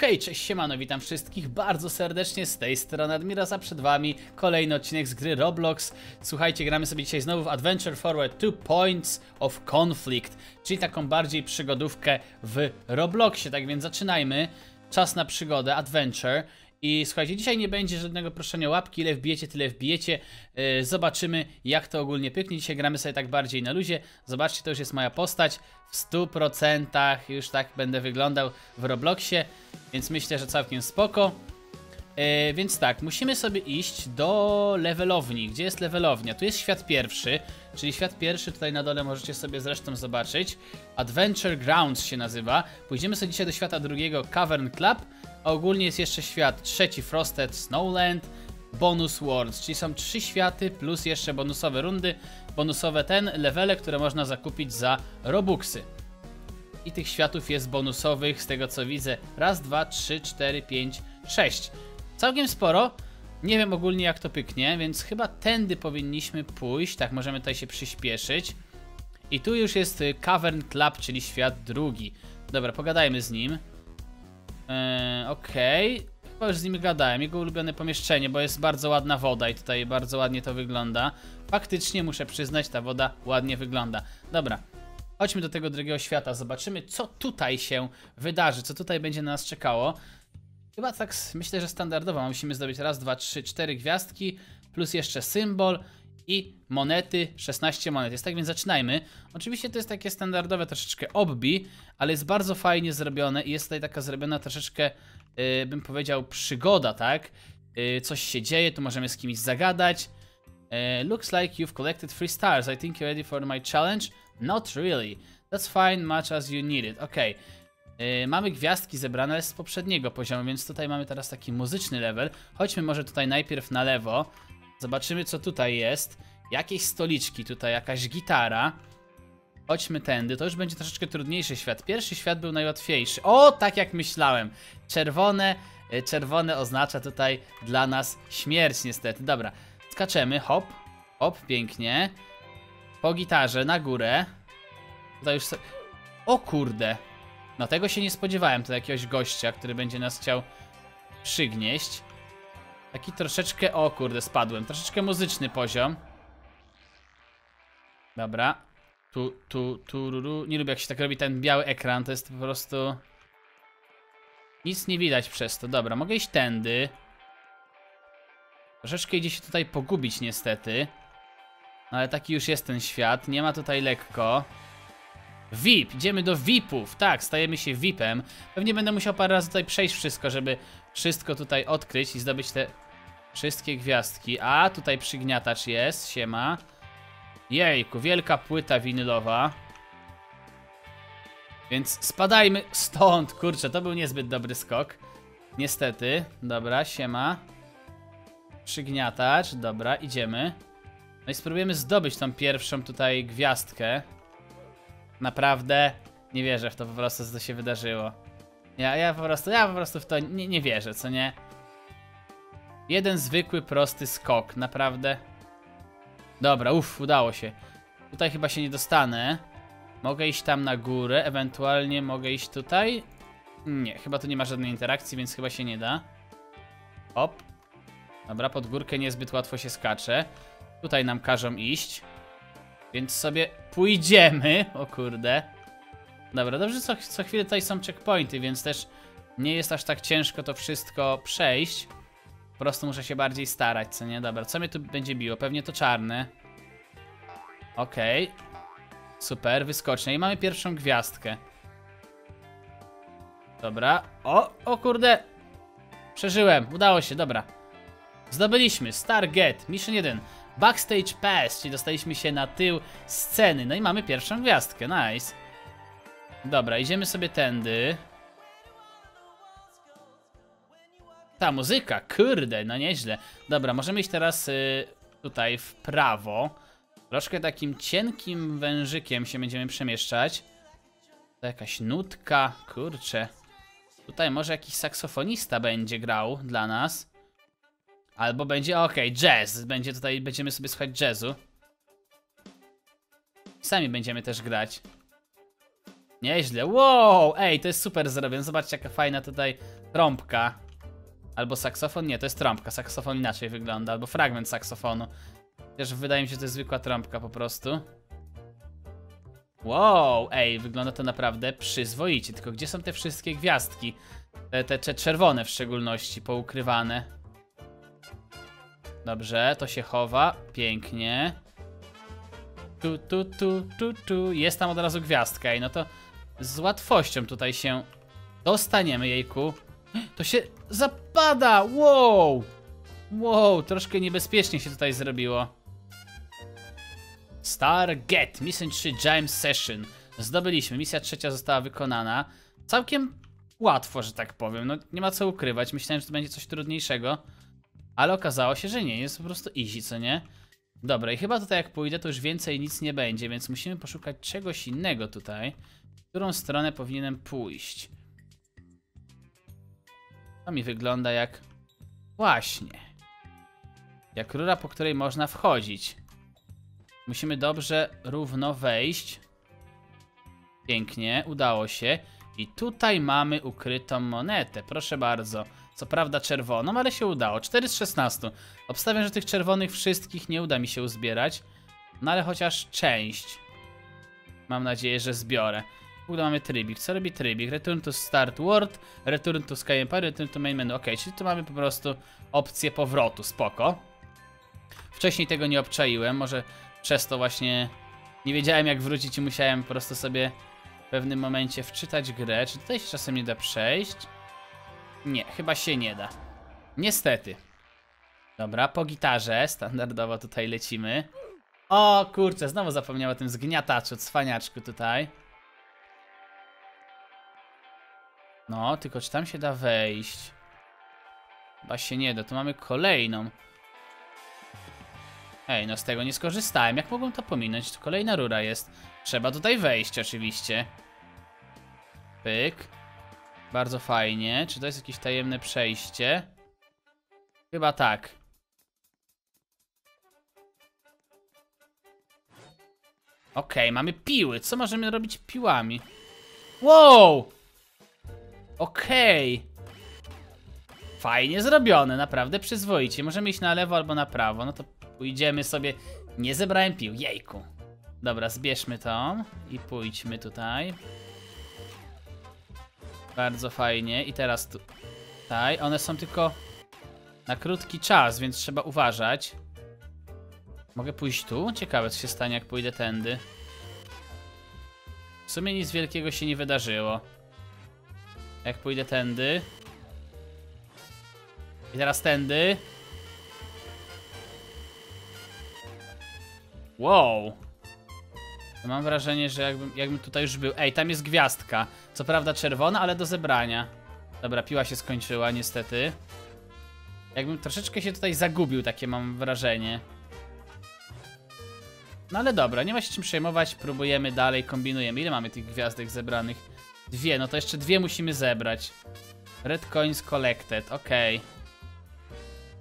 Hej, cześć, siemano, witam wszystkich bardzo serdecznie z tej strony Admiras, a przed wami kolejny odcinek z gry Roblox. Słuchajcie, gramy sobie dzisiaj znowu w Adventure Forward 2 Points of Conflict, czyli taką bardziej przygodówkę w Robloxie, tak więc zaczynajmy. Czas na przygodę, Adventure. I słuchajcie, dzisiaj nie będzie żadnego proszenia łapki, ile wbijecie, tyle wbijecie. Yy, zobaczymy, jak to ogólnie pyknie. Dzisiaj gramy sobie tak bardziej na luzie. Zobaczcie, to już jest moja postać. W 100% już tak będę wyglądał w Robloxie, więc myślę, że całkiem spoko. Yy, więc tak, musimy sobie iść do levelowni. Gdzie jest levelownia? Tu jest świat pierwszy, czyli świat pierwszy tutaj na dole możecie sobie zresztą zobaczyć. Adventure Grounds się nazywa. Pójdziemy sobie dzisiaj do świata drugiego, Cavern Club. A ogólnie jest jeszcze świat trzeci, Frosted Snowland, Bonus Worlds, czyli są trzy światy plus jeszcze bonusowe rundy, bonusowe ten, levele, które można zakupić za Robuxy. I tych światów jest bonusowych, z tego co widzę, raz, dwa, trzy, cztery, pięć, sześć. Całkiem sporo. Nie wiem ogólnie jak to pyknie, więc chyba tędy powinniśmy pójść. Tak, możemy tutaj się przyspieszyć. I tu już jest y, Cavern Club, czyli świat drugi. Dobra, pogadajmy z nim. Eee, Okej. Okay. Chyba już z nim gadałem. Jego ulubione pomieszczenie, bo jest bardzo ładna woda i tutaj bardzo ładnie to wygląda. Faktycznie muszę przyznać, ta woda ładnie wygląda. Dobra. Chodźmy do tego drugiego świata, zobaczymy co tutaj się wydarzy, co tutaj będzie na nas czekało. Chyba tak myślę, że standardowo musimy zdobyć raz, dwa, trzy, cztery gwiazdki, plus jeszcze symbol i monety, 16 monet. Jest tak, więc zaczynajmy. Oczywiście to jest takie standardowe troszeczkę obbi, ale jest bardzo fajnie zrobione i jest tutaj taka zrobiona troszeczkę, yy, bym powiedział, przygoda, tak? Yy, coś się dzieje, tu możemy z kimś zagadać. Yy, looks like you've collected three stars. I think you're ready for my challenge? Not really. That's fine, much as you need it. Okej. Okay. Yy, mamy gwiazdki zebrane z poprzedniego poziomu, więc tutaj mamy teraz taki muzyczny level. Chodźmy może tutaj najpierw na lewo. Zobaczymy co tutaj jest. Jakieś stoliczki tutaj, jakaś gitara. Chodźmy tędy, to już będzie troszeczkę trudniejszy świat. Pierwszy świat był najłatwiejszy. O, tak jak myślałem. Czerwone, y, czerwone oznacza tutaj dla nas śmierć niestety. Dobra, skaczemy, hop, hop, pięknie. Po gitarze, na górę. Tutaj już... O kurde. No tego się nie spodziewałem, to jakiegoś gościa, który będzie nas chciał przygnieść. Taki troszeczkę, o kurde, spadłem. Troszeczkę muzyczny poziom. Dobra. Tu, tu, tu, ru, Nie lubię jak się tak robi ten biały ekran, to jest po prostu... Nic nie widać przez to. Dobra, mogę iść tędy. Troszeczkę idzie się tutaj pogubić niestety. No ale taki już jest ten świat. Nie ma tutaj lekko. VIP, idziemy do VIPów. Tak, stajemy się VIPem. Pewnie będę musiał parę razy tutaj przejść wszystko, żeby wszystko tutaj odkryć i zdobyć te wszystkie gwiazdki. A, tutaj przygniatacz jest, siema. Jejku, wielka płyta winylowa. Więc spadajmy stąd, kurczę, to był niezbyt dobry skok. Niestety, dobra, siema. Przygniatacz, dobra, idziemy. No i spróbujemy zdobyć tą pierwszą tutaj gwiazdkę. Naprawdę nie wierzę w to po prostu, co się wydarzyło. Ja, ja po prostu, ja po prostu w to nie, nie wierzę, co nie? Jeden zwykły, prosty skok, naprawdę. Dobra, uff, udało się. Tutaj chyba się nie dostanę. Mogę iść tam na górę, ewentualnie mogę iść tutaj. Nie, chyba tu nie ma żadnej interakcji, więc chyba się nie da. Hop. Dobra, pod górkę niezbyt łatwo się skacze. Tutaj nam każą iść. Więc sobie pójdziemy. O kurde. Dobra, dobrze, co, co chwilę tutaj są checkpointy, więc też nie jest aż tak ciężko to wszystko przejść. Po prostu muszę się bardziej starać, co nie? Dobra, co mnie tu będzie biło? Pewnie to czarne. Okej. Okay. Super, wyskocznie. I mamy pierwszą gwiazdkę. Dobra. O, o kurde. Przeżyłem, udało się, dobra. Zdobyliśmy Starget, Mission 1. Backstage Pass, czyli dostaliśmy się na tył sceny. No i mamy pierwszą gwiazdkę, nice. Dobra, idziemy sobie tędy. Ta muzyka, kurde, no nieźle. Dobra, możemy iść teraz y, tutaj w prawo. Troszkę takim cienkim wężykiem się będziemy przemieszczać. To jakaś nutka, kurcze. Tutaj może jakiś saksofonista będzie grał dla nas. Albo będzie, okej, okay, jazz. Będzie tutaj, będziemy sobie słuchać jazzu. Sami będziemy też grać. Nieźle. Wow! Ej, to jest super zrobione. Zobaczcie, jaka fajna tutaj trąbka. Albo saksofon? Nie, to jest trąbka. Saksofon inaczej wygląda. Albo fragment saksofonu. Chociaż wydaje mi się, że to jest zwykła trąbka po prostu. Wow! Ej, wygląda to naprawdę przyzwoicie. Tylko gdzie są te wszystkie gwiazdki? Te, te, te czerwone w szczególności, poukrywane. Dobrze, to się chowa. Pięknie. Tu, tu, tu, tu, tu. Jest tam od razu gwiazdka. I no to z łatwością tutaj się dostaniemy, jejku. To się zapada! Wow! Wow, troszkę niebezpiecznie się tutaj zrobiło. Star Get, Mission 3 Jam Session. Zdobyliśmy, misja trzecia została wykonana. Całkiem łatwo, że tak powiem. No nie ma co ukrywać. Myślałem, że to będzie coś trudniejszego. Ale okazało się, że nie. Jest po prostu easy, co nie? Dobra, i chyba tutaj jak pójdę, to już więcej nic nie będzie, więc musimy poszukać czegoś innego tutaj. W którą stronę powinienem pójść? To mi wygląda jak... Właśnie. Jak rura, po której można wchodzić. Musimy dobrze, równo wejść. Pięknie, udało się. I tutaj mamy ukrytą monetę, proszę bardzo. Co prawda czerwoną, ale się udało. 4 z 16. Obstawiam, że tych czerwonych wszystkich nie uda mi się uzbierać. No ale chociaż część. Mam nadzieję, że zbiorę. Ogóle mamy trybik. Co robi trybik? Return to start world, return to sky empire, return to main menu. Ok, czyli tu mamy po prostu opcję powrotu. Spoko. Wcześniej tego nie obczaiłem. Może przez to właśnie nie wiedziałem jak wrócić i musiałem po prostu sobie w pewnym momencie wczytać grę. Czy tutaj się czasem nie da przejść? Nie, chyba się nie da. Niestety. Dobra, po gitarze standardowo tutaj lecimy. O kurczę, znowu zapomniałem o tym zgniataczu, cwaniaczku tutaj. No, tylko czy tam się da wejść? Chyba się nie da, tu mamy kolejną. Ej, no z tego nie skorzystałem. Jak mogłem to pominąć? Tu kolejna rura jest. Trzeba tutaj wejść oczywiście. Pyk. Bardzo fajnie. Czy to jest jakieś tajemne przejście? Chyba tak. Okej, okay, mamy piły. Co możemy robić piłami? Wow! Okej. Okay. Fajnie zrobione, naprawdę przyzwoicie. Możemy iść na lewo albo na prawo. No to pójdziemy sobie. Nie zebrałem pił, jejku. Dobra, zbierzmy to i pójdźmy tutaj. Bardzo fajnie. I teraz tu. Tutaj. One są tylko na krótki czas, więc trzeba uważać. Mogę pójść tu? Ciekawe, co się stanie, jak pójdę tędy. W sumie nic wielkiego się nie wydarzyło. Jak pójdę tędy. I teraz tędy. Wow. Mam wrażenie, że jakbym, jakbym tutaj już był. Ej, tam jest gwiazdka. Co prawda czerwona, ale do zebrania. Dobra, piła się skończyła, niestety. Jakbym troszeczkę się tutaj zagubił, takie mam wrażenie. No ale dobra, nie ma się czym przejmować. Próbujemy dalej, kombinujemy. Ile mamy tych gwiazdek zebranych? Dwie, no to jeszcze dwie musimy zebrać. Red coins collected, okej.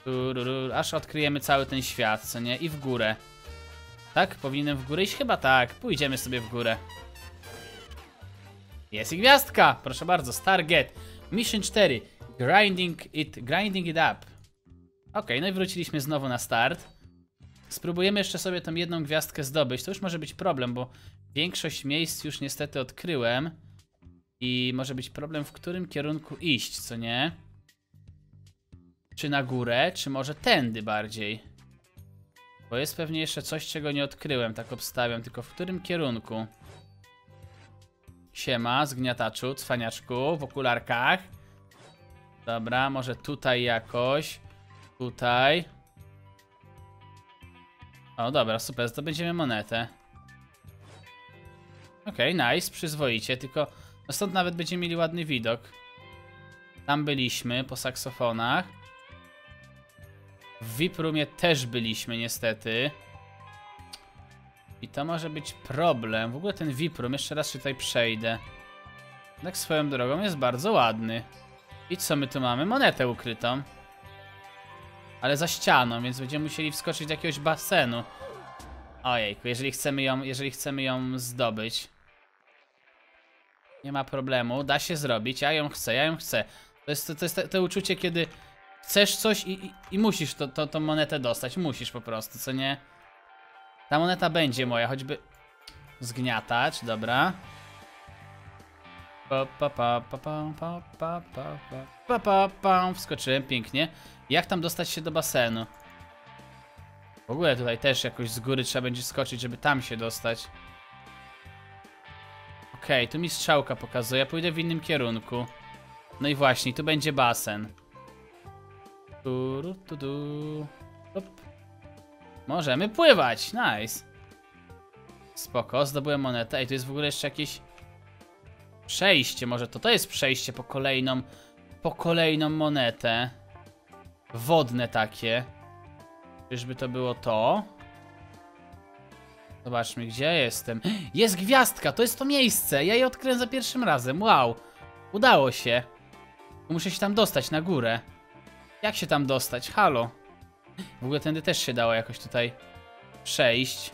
Okay. Aż odkryjemy cały ten świat, co nie? I w górę. Tak? Powinienem w górę iść? Chyba tak. Pójdziemy sobie w górę. Jest i gwiazdka! Proszę bardzo, Starget. Mission 4. Grinding it, grinding it up. Ok, no i wróciliśmy znowu na start. Spróbujemy jeszcze sobie tą jedną gwiazdkę zdobyć. To już może być problem, bo większość miejsc już niestety odkryłem. I może być problem, w którym kierunku iść, co nie? Czy na górę, czy może tędy bardziej? Bo jest pewnie jeszcze coś, czego nie odkryłem, tak obstawiam, tylko w którym kierunku? Siema, zgniataczu, cwaniaczku, w okularkach. Dobra, może tutaj jakoś. Tutaj. O, dobra, super, zdobędziemy monetę. Okej, okay, nice, przyzwoicie, tylko no stąd nawet będziemy mieli ładny widok. Tam byliśmy, po saksofonach. W VIP roomie też byliśmy niestety. I to może być problem. W ogóle ten VIP room, jeszcze raz się tutaj przejdę. Tak swoją drogą jest bardzo ładny. I co my tu mamy? Monetę ukrytą. Ale za ścianą, więc będziemy musieli wskoczyć do jakiegoś basenu. Ojejku, jeżeli chcemy ją, jeżeli chcemy ją zdobyć. Nie ma problemu, da się zrobić, ja ją chcę, ja ją chcę. To jest to, to, jest to, to uczucie, kiedy chcesz coś i, i, i musisz to, to, tą monetę dostać. Musisz po prostu, co nie? Ta moneta będzie moja, choćby zgniatać, dobra. Pa, pa, pa, pa, pa, pa, pa. Wskoczyłem pięknie. Jak tam dostać się do basenu? W ogóle tutaj też jakoś z góry trzeba będzie skoczyć, żeby tam się dostać. Okej, tu mi strzałka pokazuje, ja pójdę w innym kierunku. No i właśnie, tu będzie basen. Tu, tu, tu. Hop. Możemy pływać, nice. Spoko, zdobyłem monetę. Ej, tu jest w ogóle jeszcze jakieś przejście, może to to jest przejście po kolejną, po kolejną monetę. Wodne takie. Czyżby to było to? Zobaczmy, gdzie jestem. Jest gwiazdka, to jest to miejsce. Ja je odkryłem za pierwszym razem. Wow. Udało się. Muszę się tam dostać na górę. Jak się tam dostać? Halo. W ogóle tędy też się dało jakoś tutaj przejść.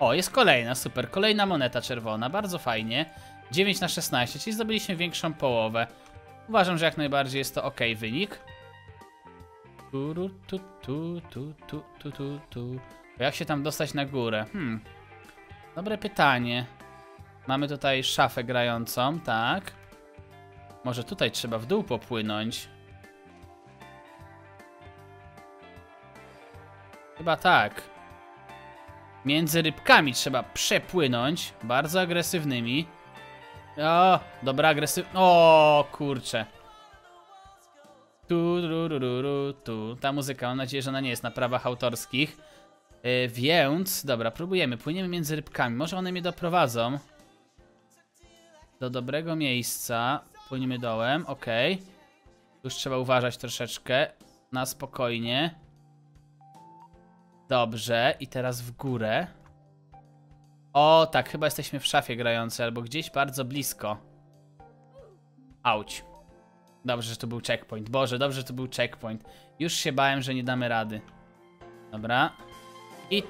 O, jest kolejna, super. Kolejna moneta czerwona, bardzo fajnie. 9 na 16, czyli zdobyliśmy większą połowę. Uważam, że jak najbardziej jest to ok wynik. Tu, tu, tu, tu, tu, tu, tu, tu. Jak się tam dostać na górę? Hmm. Dobre pytanie. Mamy tutaj szafę grającą, tak. Może tutaj trzeba w dół popłynąć. Chyba tak. Między rybkami trzeba przepłynąć. Bardzo agresywnymi. O, dobra, agresyw... O, kurczę. Tu, ru, ru, ru, ru, tu. Ta muzyka, mam nadzieję, że ona nie jest na prawach autorskich. Yy, więc, dobra, próbujemy. Płyniemy między rybkami. Może one mnie doprowadzą do dobrego miejsca. Płyniemy dołem, ok. Już trzeba uważać troszeczkę. Na spokojnie. Dobrze, i teraz w górę. O, tak, chyba jesteśmy w szafie grającej, albo gdzieś bardzo blisko. Auć. Dobrze, że to był checkpoint. Boże, dobrze, że to był checkpoint. Już się bałem, że nie damy rady. Dobra. I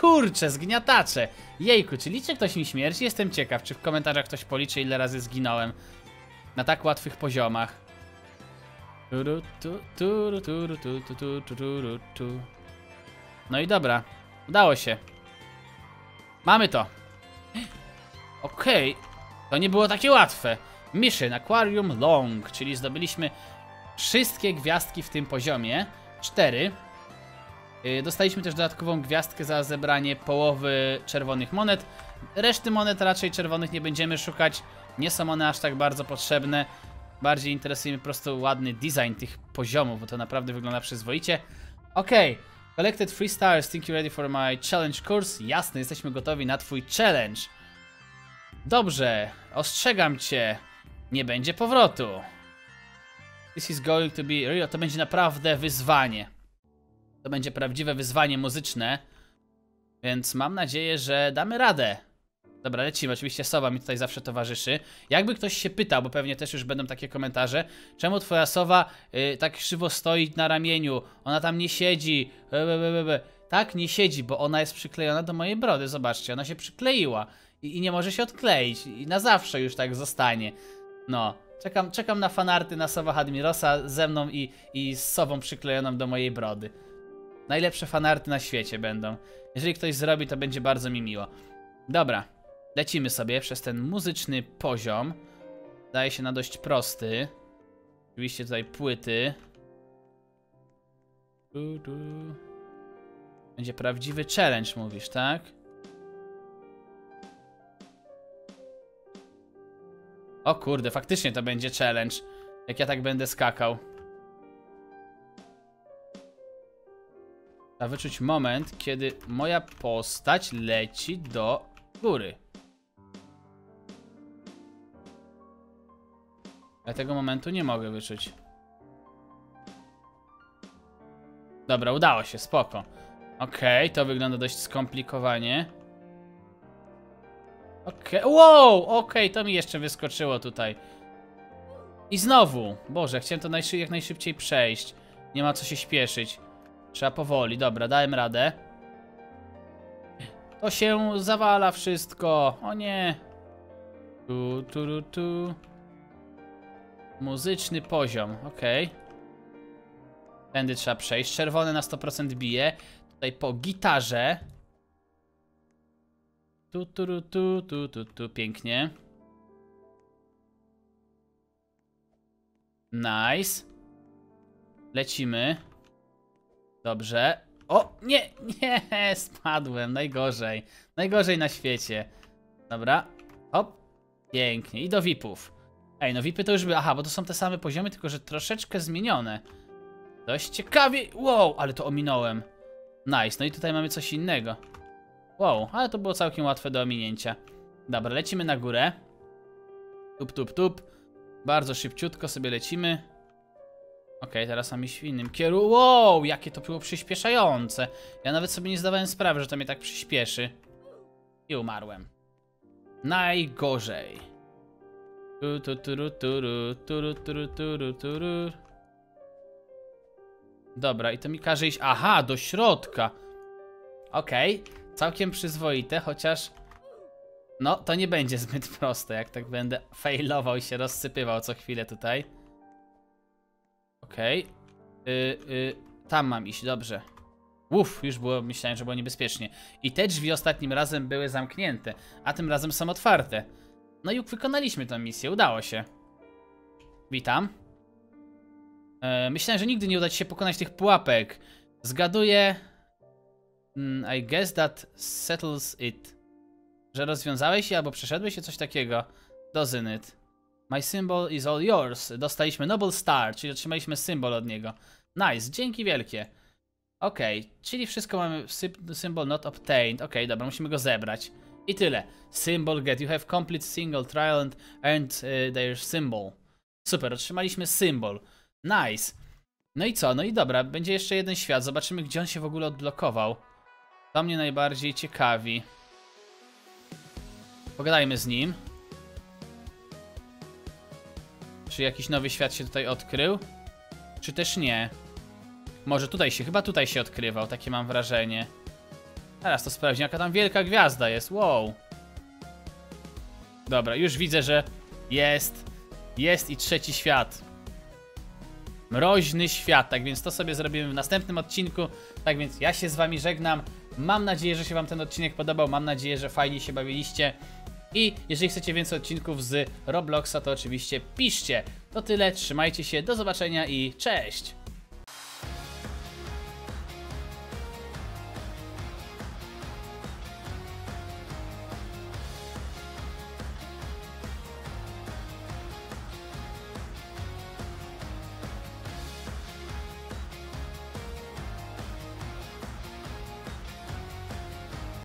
kurczę, zgniatacze. Jejku, czy liczy ktoś mi śmierć? Jestem ciekaw, czy w komentarzach ktoś policzy, ile razy zginąłem. Na tak łatwych poziomach. Turu, tu, turu, turu, tu, tu, tu, tu, tu, tu. No i dobra. Udało się. Mamy to. Okej. Okay. To nie było takie łatwe. Mission Aquarium Long, czyli zdobyliśmy wszystkie gwiazdki w tym poziomie. Cztery. Yy, dostaliśmy też dodatkową gwiazdkę za zebranie połowy czerwonych monet. Reszty monet raczej czerwonych nie będziemy szukać. Nie są one aż tak bardzo potrzebne. Bardziej interesuje mnie po prostu ładny design tych poziomów, bo to naprawdę wygląda przyzwoicie. Okej. Okay. Collected 3 stars, think you ready for my challenge course? Jasne, jesteśmy gotowi na twój challenge. Dobrze, ostrzegam cię. Nie będzie powrotu. This is going to be real. To będzie naprawdę wyzwanie. To będzie prawdziwe wyzwanie muzyczne. Więc mam nadzieję, że damy radę. Dobra, lecimy. Oczywiście sowa mi tutaj zawsze towarzyszy. Jakby ktoś się pytał, bo pewnie też już będą takie komentarze, czemu twoja sowa yy, tak krzywo stoi na ramieniu? Ona tam nie siedzi. Be, Tak, nie siedzi, bo ona jest przyklejona do mojej brody. Zobaczcie, ona się przykleiła. I, I, nie może się odkleić. I na zawsze już tak zostanie. No. Czekam, czekam na fanarty na sowach Admirosa ze mną i, i z sową przyklejoną do mojej brody. Najlepsze fanarty na świecie będą. Jeżeli ktoś zrobi, to będzie bardzo mi miło. Dobra, Lecimy sobie przez ten muzyczny poziom. Daje się na dość prosty. Oczywiście tutaj płyty. Będzie prawdziwy challenge, mówisz, tak? O kurde, faktycznie to będzie challenge. Jak ja tak będę skakał. Trzeba wyczuć moment, kiedy moja postać leci do góry. Ja tego momentu nie mogę wyczuć. Dobra, udało się, spoko. Okej, okay, to wygląda dość skomplikowanie. Okej, okay. wow, okej, okay, to mi jeszcze wyskoczyło tutaj. I znowu, Boże, chciałem to najszy jak najszybciej przejść. Nie ma co się śpieszyć. Trzeba powoli, dobra, dałem radę. To się zawala wszystko, o nie. Tu, tu, tu, tu. Muzyczny poziom, okej. Tędy trzeba przejść. Czerwone na 100% bije. Tutaj po gitarze. Tu, tu, tu, tu, tu, tu, pięknie. Nice. Lecimy. Dobrze. O, nie, nie, spadłem, najgorzej. Najgorzej na świecie. Dobra, hop. Pięknie, i do VIPów. Ej, no VIPy to już by, aha, bo to są te same poziomy, tylko że troszeczkę zmienione. Dość ciekawie, wow, ale to ominąłem. Nice, no i tutaj mamy coś innego. Wow, ale to było całkiem łatwe do ominięcia. Dobra, lecimy na górę. Tup, tup, tup. Bardzo szybciutko sobie lecimy. Okej, teraz mam iść w innym kierunku. Wow, jakie to było przyspieszające. Ja nawet sobie nie zdawałem sprawy, że to mnie tak przyspieszy. I umarłem. Najgorzej. Dobra, i to mi każe iść... Aha, do środka. Okej, całkiem przyzwoite, chociaż... No, to nie będzie zbyt proste, jak tak będę failował i się rozsypywał co chwilę tutaj. Okej. Y, y, tam mam iść, dobrze. Uff, już było, myślałem, że było niebezpiecznie. I te drzwi ostatnim razem były zamknięte, a tym razem są otwarte. No i wykonaliśmy tę misję, udało się. Witam. E, myślałem, że nigdy nie uda ci się pokonać tych pułapek. Zgaduję... Mm, I guess that settles it. Że rozwiązałeś się albo przeszedłeś się coś takiego. Doesn't it? My symbol is all yours. Dostaliśmy Noble Star, czyli otrzymaliśmy symbol od niego. Nice, dzięki wielkie. Okej, czyli wszystko mamy sy- symbol not obtained. Okej, dobra, musimy go zebrać. I tyle. Symbol get. You have complete single trial and earned uh, their symbol. Super, otrzymaliśmy symbol. Nice. No i co? No i dobra, będzie jeszcze jeden świat. Zobaczymy, gdzie on się w ogóle odblokował. To mnie najbardziej ciekawi. Pogadajmy z nim. Czy jakiś nowy świat się tutaj odkrył? Czy też nie? Może tutaj się, chyba tutaj się odkrywał, takie mam wrażenie. Teraz to sprawdźmy, jaka tam wielka gwiazda jest, wow. Dobra, już widzę, że jest, jest i trzeci świat. Mroźny świat, tak więc to sobie zrobimy w następnym odcinku. Tak więc ja się z wami żegnam. Mam nadzieję, że się wam ten odcinek podobał, mam nadzieję, że fajnie się bawiliście. I jeżeli chcecie więcej odcinków z Robloxa, to oczywiście piszcie. To tyle, trzymajcie się, do zobaczenia i cześć!